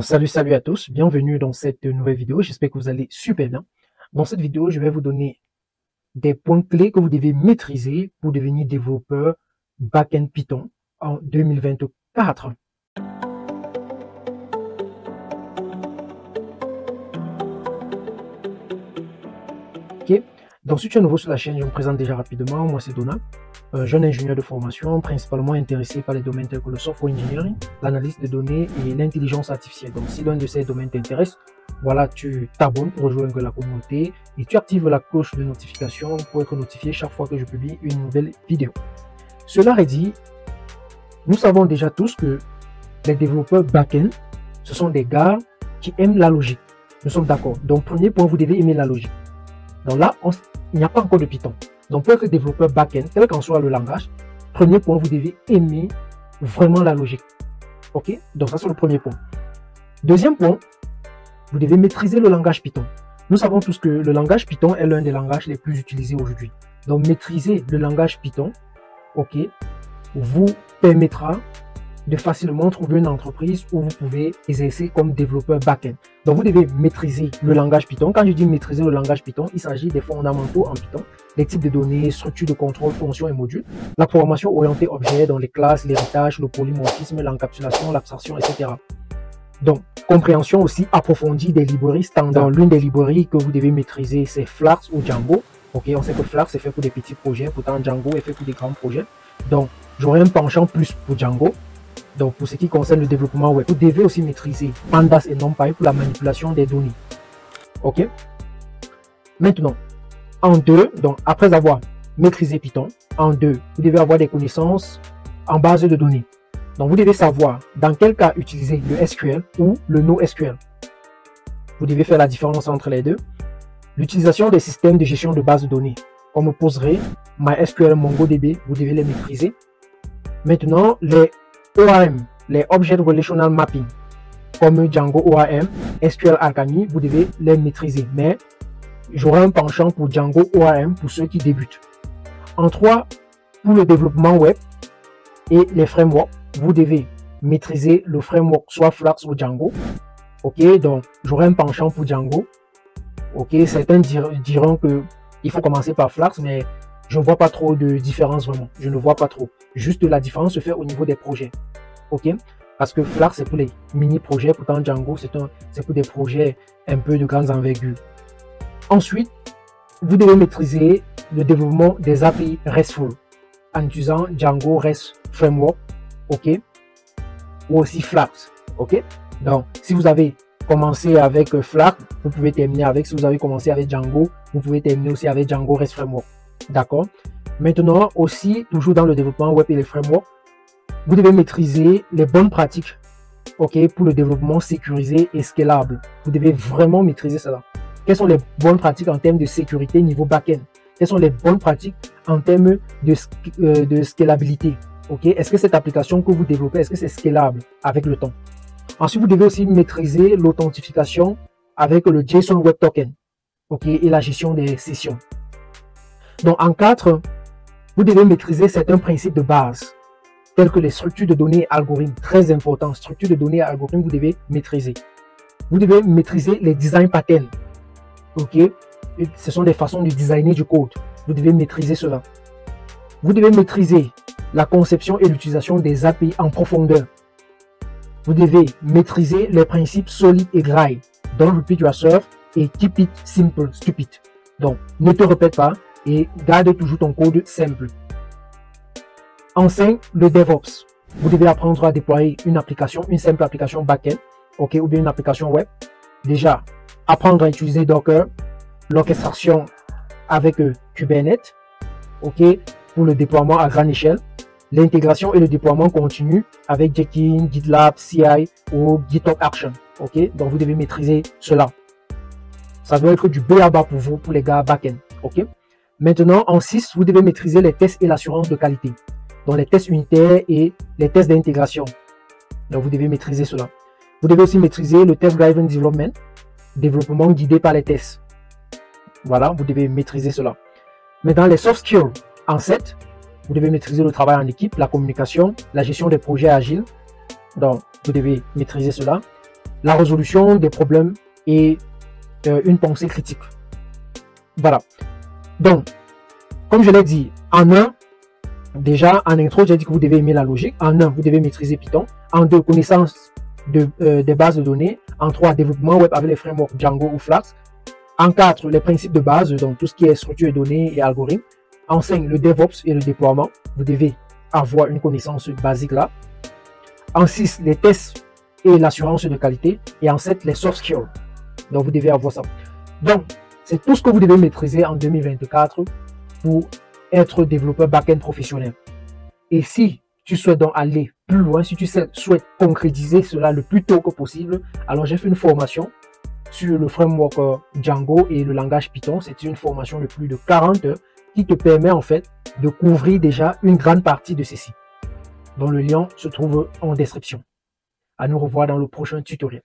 Salut, salut à tous, bienvenue dans cette nouvelle vidéo, j'espère que vous allez super bien. Dans cette vidéo, je vais vous donner des points clés que vous devez maîtriser pour devenir développeur backend Python en 2024. Ok, donc si tu es nouveau sur la chaîne, je me présente déjà rapidement, moi c'est Dona jeune ingénieur de formation, principalement intéressé par les domaines tels que le software engineering, l'analyse de données et l'intelligence artificielle. Donc, si l'un de ces domaines t'intéresse, voilà, tu t'abonnes pour rejoindre la communauté et tu actives la cloche de notification pour être notifié chaque fois que je publie une nouvelle vidéo. Cela est dit, nous savons déjà tous que les développeurs back-end, ce sont des gars qui aiment la logique. Nous sommes d'accord. Donc, premier point, vous devez aimer la logique. Donc là, il n'y a pas encore de Python. Donc, pour être développeur back-end, quel qu'en soit le langage, premier point, vous devez aimer vraiment la logique. OK? Donc, ça, c'est le premier point. Deuxième point, vous devez maîtriser le langage Python. Nous savons tous que le langage Python est l'un des langages les plus utilisés aujourd'hui. Donc, maîtriser le langage Python, OK, vous permettra de facilement trouver une entreprise où vous pouvez exercer comme développeur back-end. Donc, vous devez maîtriser le langage Python. Quand je dis maîtriser le langage Python, il s'agit des fondamentaux en Python, les types de données, structures de contrôle, fonctions et modules, la programmation orientée objet dans les classes, l'héritage, le polymorphisme, l'encapsulation, l'abstraction, etc. Donc, compréhension aussi approfondie des librairies standards. L'une des librairies que vous devez maîtriser, c'est Flask ou Django. Ok, on sait que Flask c'est fait pour des petits projets, pourtant Django est fait pour des grands projets. Donc, j'aurais un penchant plus pour Django. Donc, pour ce qui concerne le développement web, vous devez aussi maîtriser Pandas et NumPy pour la manipulation des données. OK? Maintenant, en deux, donc après avoir maîtrisé Python, en deux, vous devez avoir des connaissances en base de données. Donc, vous devez savoir dans quel cas utiliser le SQL ou le NoSQL. Vous devez faire la différence entre les deux. L'utilisation des systèmes de gestion de base de données, comme Postgre, MySQL, MongoDB, vous devez les maîtriser. Maintenant, les ORM, les Object Relational Mapping, comme Django ORM, SQL Alchemy, vous devez les maîtriser. Mais j'aurai un penchant pour Django ORM pour ceux qui débutent. En trois, pour le développement web et les frameworks, vous devez maîtriser le framework soit Flask ou Django. Ok, donc j'aurai un penchant pour Django. Ok, certains diront que il faut commencer par Flask, mais je ne vois pas trop de différence vraiment. Je ne vois pas trop. Juste la différence se fait au niveau des projets. OK? Parce que Flask, c'est pour les mini-projets. Pourtant, Django, c'est pour des projets un peu de grande envergure. Ensuite, vous devez maîtriser le développement des API RESTful en utilisant Django REST Framework. OK? Ou aussi Flask. OK? Donc, si vous avez commencé avec Flask, vous pouvez terminer avec. Si vous avez commencé avec Django, vous pouvez terminer aussi avec Django REST Framework. D'accord Maintenant, aussi, toujours dans le développement web et les frameworks, vous devez maîtriser les bonnes pratiques pour le développement sécurisé et scalable. Vous devez vraiment maîtriser cela. Quelles sont les bonnes pratiques en termes de sécurité niveau back-end? Quelles sont les bonnes pratiques en termes de, euh, de scalabilité? Est-ce que cette application que vous développez, est-ce que c'est scalable avec le temps? Ensuite, vous devez aussi maîtriser l'authentification avec le JSON Web Token ok, et la gestion des sessions. Donc en 4, vous devez maîtriser certains principes de base, tels que les structures de données et algorithmes, très importants. Structures de données et algorithmes, vous devez maîtriser. Vous devez maîtriser les design patterns. Ok? Ce sont des façons de designer du code. Vous devez maîtriser cela. Vous devez maîtriser la conception et l'utilisation des API en profondeur. Vous devez maîtriser les principes solid et dry. Don't repeat yourself et keep it simple, stupid. Donc, ne te répète pas, et garde toujours ton code simple. En 5, le DevOps. Vous devez apprendre à déployer une application, une simple application backend, ok, ou bien une application web. Déjà, apprendre à utiliser Docker, l'orchestration avec euh, Kubernetes, ok, pour le déploiement à grande échelle, l'intégration et le déploiement continu avec Jenkins, GitLab, CI ou GitHub Action, ok. Donc vous devez maîtriser cela. Ça doit être du B à bas pour vous, pour les gars backend, ok. Maintenant, en 6, vous devez maîtriser les tests et l'assurance de qualité. Donc les tests unitaires et les tests d'intégration. Donc vous devez maîtriser cela. Vous devez aussi maîtriser le test driven development, développement guidé par les tests. Voilà, vous devez maîtriser cela. Maintenant, les soft skills, en 7, vous devez maîtriser le travail en équipe, la communication, la gestion des projets agiles. Donc, vous devez maîtriser cela. la résolution des problèmes et euh, une pensée critique. Voilà. Donc, comme je l'ai dit, en un, déjà en intro, j'ai dit que vous devez aimer la logique. En un, vous devez maîtriser Python. En deux, connaissance de, euh, des bases de données. En trois, développement web avec les frameworks Django ou Flask. En quatre, les principes de base, donc tout ce qui est structure de données et algorithmes. En cinq, le DevOps et le déploiement. Vous devez avoir une connaissance basique là. En six, les tests et l'assurance de qualité. Et en sept, les soft skills. Donc, vous devez avoir ça. Donc, c'est tout ce que vous devez maîtriser en 2024 pour être développeur back-end professionnel. Et si tu souhaites donc aller plus loin, si tu souhaites concrétiser cela le plus tôt que possible, alors j'ai fait une formation sur le framework euh, Django et le langage Python. C'est une formation de plus de 40 heures qui te permet en fait de couvrir déjà une grande partie de ceci. Dont le lien se trouve en description. À nous revoir dans le prochain tutoriel.